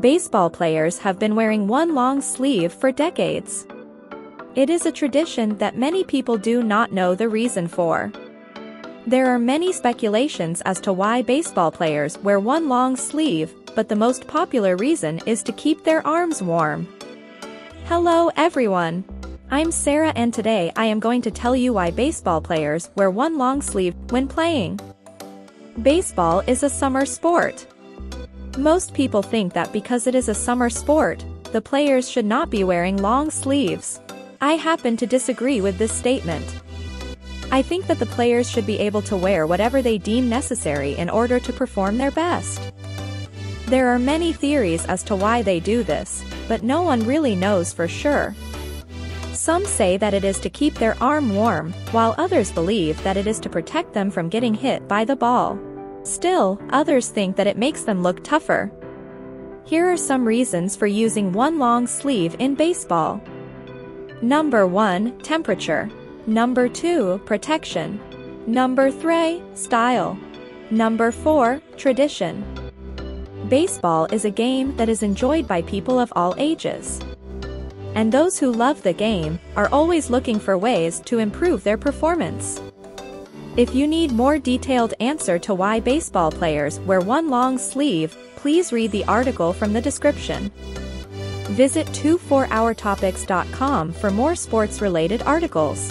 Baseball players have been wearing one long sleeve for decades. It is a tradition that many people do not know the reason for. There are many speculations as to why baseball players wear one long sleeve, but the most popular reason is to keep their arms warm. Hello everyone! I'm Sarah and today I am going to tell you why baseball players wear one long sleeve when playing. Baseball is a summer sport. Most people think that because it is a summer sport, the players should not be wearing long sleeves. I happen to disagree with this statement. I think that the players should be able to wear whatever they deem necessary in order to perform their best. There are many theories as to why they do this, but no one really knows for sure. Some say that it is to keep their arm warm, while others believe that it is to protect them from getting hit by the ball. Still, others think that it makes them look tougher. Here are some reasons for using one long sleeve in baseball. Number 1. Temperature. Number 2. Protection. Number 3. Style. Number 4. Tradition. Baseball is a game that is enjoyed by people of all ages. And those who love the game are always looking for ways to improve their performance. If you need more detailed answer to why baseball players wear one long sleeve, please read the article from the description. Visit 24hourtopics.com for more sports-related articles.